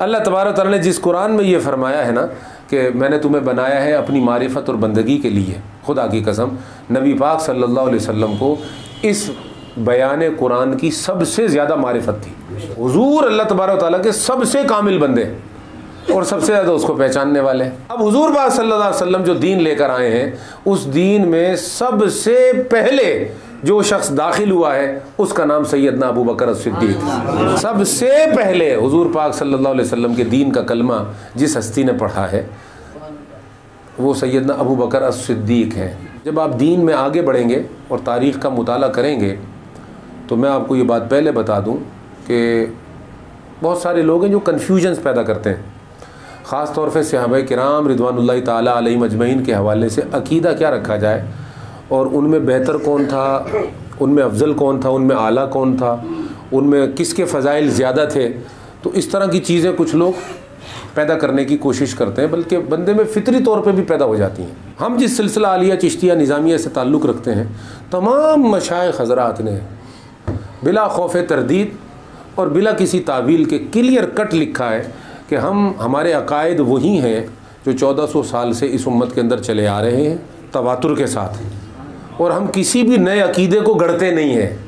अल्लाह तबारक ताला ने जिस कुरान में ये फरमाया है ना, कि मैंने तुम्हें बनाया है अपनी मारिफत और बंदगी के लिए, खुदा की कसम, नबी पाक अलैहि वसल्लम को इस बयान कुरान की सबसे ज़्यादा मारिफत थी। हुजूर अल्लाह तबारक ताला के सबसे कामिल बंदे और सबसे ज़्यादा उसको पहचानने वाले। अब हुजूर पाक सल्लल्लाहु अलैहि वसल्लम जो दीन लेकर आए हैं, उस दीन में सबसे पहले जो शख्स दाखिल हुआ है, उसका नाम सैदना अबू बकर सिद्दीक सबसे पहले हुजूर पाक सल्लल्लाहु अलैहि वसल्लम के दीन का कलमा जिस हस्ती ने पढ़ा है, वो सैदना अबू बकर सिद्दीक हैं। जब आप दीन में आगे बढ़ेंगे और तारीख़ का मताल करेंगे तो मैं आपको ये बात पहले बता दूँ कि बहुत सारे लोग हैं जो कन्फ्यूजन्स पैदा करते हैं। ख़ास तौर पर सहाब कराम रिदवान ताली मजमैन के हवाले से अकीदा क्या रखा जाए और उनमें बेहतर कौन था? उनमें अफजल कौन था? उनमें आला कौन था? उनमें किसके फ़जाइल ज़्यादा थे? तो इस तरह की चीज़ें कुछ लोग पैदा करने की कोशिश करते हैं, बल्कि बंदे में फितरी तौर पे भी पैदा हो जाती हैं। हम जिस सिलसिला आलिया चिश्तिया निज़ामिया से ताल्लुक़ रखते हैं, तमाम मशाए हजरात ने बिला खौफ तरदीद और बिला किसी तावील के क्लियर कट लिखा है कि हम, हमारे अकायद वही हैं जो 1400 साल से इस उम्मत के अंदर चले आ रहे हैं, तवातुर के साथ। और हम किसी भी नए अकीदे को गढ़ते नहीं हैं।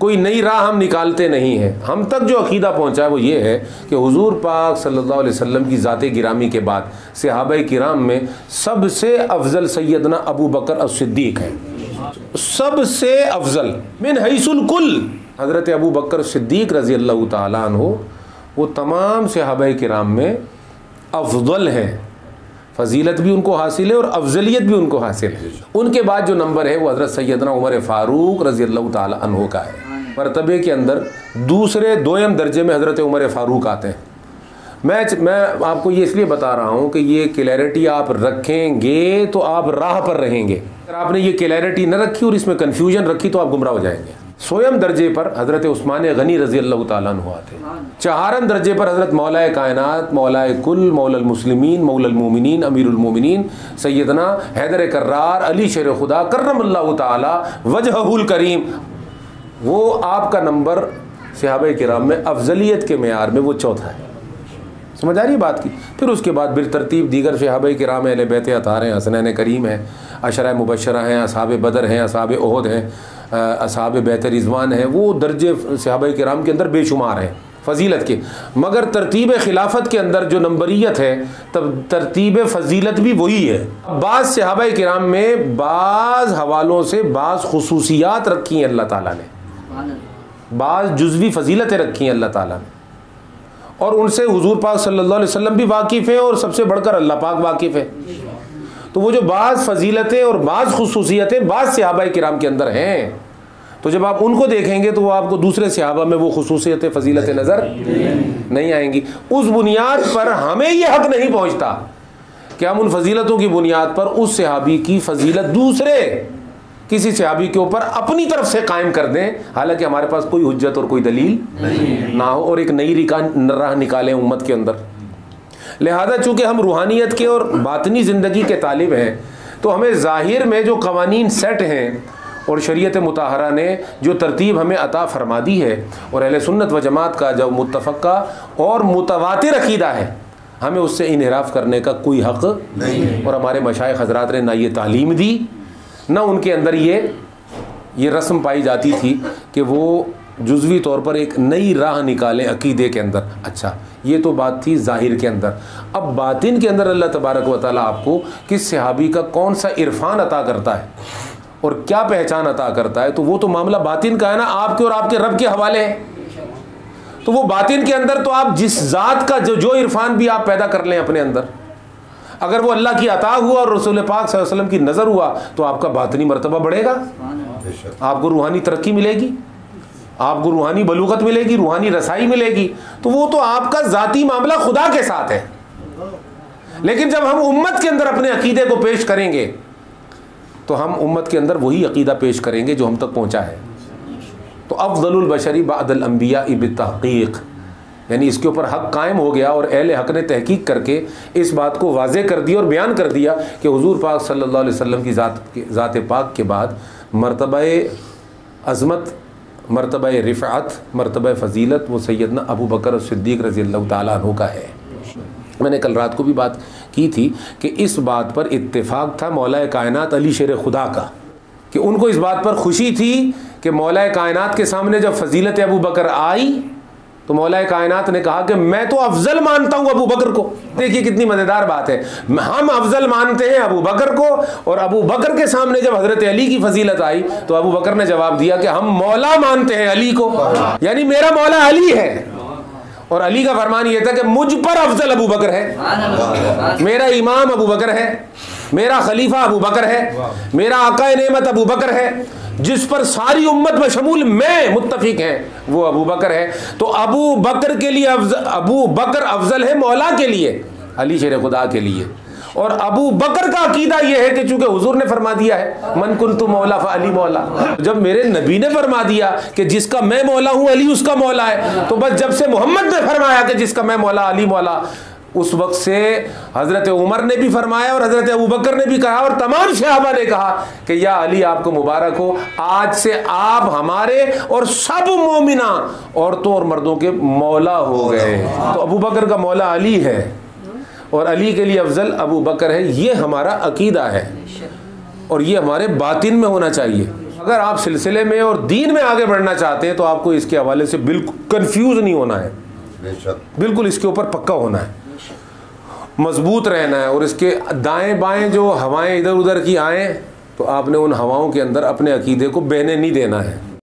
कोई नई राह हम निकालते नहीं हैं। हम तक जो अकीदा पहुँचा है वो ये है कि हुजूर पाक सल्लल्लाहु अलैहि वसल्लम की ज़ात गिरामी के बाद सहाब किराम में सबसे अफजल सैदना अबू बकर सिद्दीक है। सबसे अफजल, मिन हईसुल कुल, हज़रत अबू बकर सिद्दीक रज़ी अल्लाह वो तमाम सहाब किराम में अफजल हैं। फजीलत भी उनको हासिल है और अफजलियत भी उनको हासिल है। उनके बाद जो नंबर है वो हज़रत सैदना उमर फ़ारूक रज़ी अल्लाह तहो का है। मरतबे के अंदर दूसरे दोयम दर्जे में हज़रत उमर फ़ारूक आते हैं। मैं मैं आपको ये इसलिए बता रहा हूँ कि ये क्लैरिटी आप रखेंगे तो आप राह पर रहेंगे। अगर आपने ये क्लैरिटी न रखी और इसमें कन्फ्यूज़न रखी तो आप गुमराह हो जाएँगे। स्वयं दर्जे पर हज़रत उस्मान गनी रज़ी अल्लाह तु थे चहारन दर्जे पर हज़रत मौलाए कायनात, मौलाए कुल मौलमसलमिन मौलमोमिन अमीरमिन सैदना हैदर कर्रार अली शेर खुदा करम अल्लाह करीम। वो आपका नंबर सहाब कराम में, अफजलियत के मैार में वो चौथा है। समझ आ रही है बात की? फिर उसके बाद बिर तरतीब, दीगर शहाब कराम अल बैत अतार हैं, हसनैन करीम हैं अशरा मुबशरा हैं, असाब बदर हैं, असाब ओहद हैं। असाब बैत रिजवान हैं, वो दर्जे शहाब कराम के अंदर बेशुमार हैं, फ़जीलत के। मगर तरतीब खिलाफत के अंदर जो नंबरीत है, तब तरतीब फ़जीलत भी वही है। बाज़ सहाब कराम में बाज़ हवालों से बाज़ खसूसियात रखी हैं अल्लाह ताला ने। बाज़ जुजवी फ़जीलतें रखी हैं अल्लाह ताला ने। और उनसे हुजूर पाक अलैहि वसल्लम भी वाकिफ़ है और सबसे बढ़कर अल्लाह पाक वाकिफ़ है। तो वो जो बाज़ फजीलतें और बाज़ खसूसियतें बाज़ सहाबा कराम के अंदर हैं तो जब आप उनको देखेंगे तो वो आपको दूसरे सहाबा में वो खसूसियत फजीलतें नज़र नहीं आएँगी। उस बुनियाद पर हमें ये हक नहीं पहुँचता कि हम उन फजीलतों की बुनियाद पर उस सहाबी की फजीलत दूसरे किसी सहाबी के ऊपर अपनी तरफ़ से कायम कर दें। हालाँकि हमारे पास कोई हजत और कोई दलील ना हो और एक नई रिका राह निकालें उम्मत के अंदर। लिहाजा चूँकि हम रूहानियत के और बातनी ज़िंदगी के तालिब हैं तो हमें ज़ाहिर में जो कवानीन सेट हैं और शरीयत मतहरा ने जो तरतीब हमें अता फरमा दी है और अहल सुन्नत व जमात का जो मुतफ़ा और मुतवातिर अकीदा है, हमें उससे इनहराफ करने का कोई हक़ नहीं और हमारे मशाइ हजरात ने ना ये तालीम दी, ना उनके अंदर ये ये रस्म पाई जाती थी कि वो जुजवी तौर पर एक नई राह निकालें अकीदे के अंदर। अच्छा ये तो बात थी ज़ाहिर के अंदर। अब बातिन के अंदर अल्लाह तबारक व ताली आपको किस सहाबी का कौन सा इरफान अता करता है और क्या पहचान अता करता है तो वो तो मामला बातिन का है ना आपके और आपके रब के हवाले है। तो वो बातिन के अंदर तो आप जिस ज़ात का जो जो इरफान भी आप पैदा कर लें अपने अंदर। अगर वो अल्लाह की अता हुआ और रसूल पाक वसलम की नज़र हुआ तो आपका बातनी मरतबा बढ़ेगा। आपको रूहानी तरक्की मिलेगी। आपको रूहानी बलूगत मिलेगी, रूहानी रसाई मिलेगी। तो वो तो आपका ज़ाती मामला खुदा के साथ है। लेकिन जब हम उम्मत के अंदर अपने अकीदे को पेश करेंगे तो हम उम्मत के अंदर वही अकीदा पेश करेंगे जो हम तक पहुँचा है। तो अफजलबशरी बादल अम्बिया इब तहकीक, यानी इसके ऊपर हक कायम हो गया और अहल हक ने तहकीक करके इस बात को वाजे कर दिया और बयान कर दिया कि हुजूर पाक अलैहि वसल्लम की ज़ात ज़ात पाक के बाद मरतबा अज़मत मरतबा रिफ़ात मरतब फ़जीलत, वो सैदना अबू बकर सिद्दीक रज़ी अल्लाह का है। मैंने कल रात को भी बात की थी कि इस बात पर इतफाक़ था मौला कायनात अली शेर खुदा का, कि उनको इस बात पर खुशी थी कि मौला कायनात के सामने जब फजीलत अबू बकर आई तो मौला कायनात ने कहा कि मैं तो अफजल मानता हूँ अबू बकर को। देखिए कितनी मज़ेदार बात है। हम अफजल मानते हैं अबू बकर को, और अबू बकर के सामने जब हज़रत अली की फजीलत आई तो अबू बकर ने जवाब दिया कि हम मौला मानते हैं अली को। यानी मेरा मौला अली है। और अली का फरमान यह था कि मुझ पर अफजल अबू बकर है। मेरा इमाम अबू बकर है। मेरा खलीफा अबू बकर है। मेरा आका नेमत अबू बकर है। जिस पर सारी उम्मत में शमूल मैं मुतफिक हैं, वो अबू बकर है। तो अबू बकर के लिए अबू बकर अफजल है मौला के लिए, अली शेर खुदा के लिए। और अबू बकर का अकीदा यह है कि चूँकि हुजूर ने फरमा दिया है, मन कुल तु मौला अली मौला। जब मेरे नबी ने फरमा दिया कि जिसका मैं मौला हूँ, अली उसका मौला है तो बस जब से मोहम्मद ने फरमाया कि जिसका मैं मौला, अली मौला उस वक्त से हज़रत उमर ने भी फरमाया और हज़रत अबू बकर ने भी कहा और तमाम शहाबा ने कहा कि या अली, आपको मुबारक हो। आज से आप हमारे और सब मोमिना औरतों और मर्दों के मौला हो गए। तो अबू बकर का मौला अली है और अली के लिए अफजल अबू बकर है। ये हमारा अकीदा है और ये हमारे बातिन में होना चाहिए। अगर आप सिलसिले में और दीन में आगे बढ़ना चाहते हैं तो आपको इसके हवाले से बिल्कुल कंफ्यूज नहीं होना है। बिल्कुल इसके ऊपर पक्का होना है। मज़बूत रहना है और इसके दाएँ बाएँ जो हवाएँ इधर उधर की आएँ तो आपने उन हवाओं के अंदर अपने अकीदे को बहने नहीं देना है।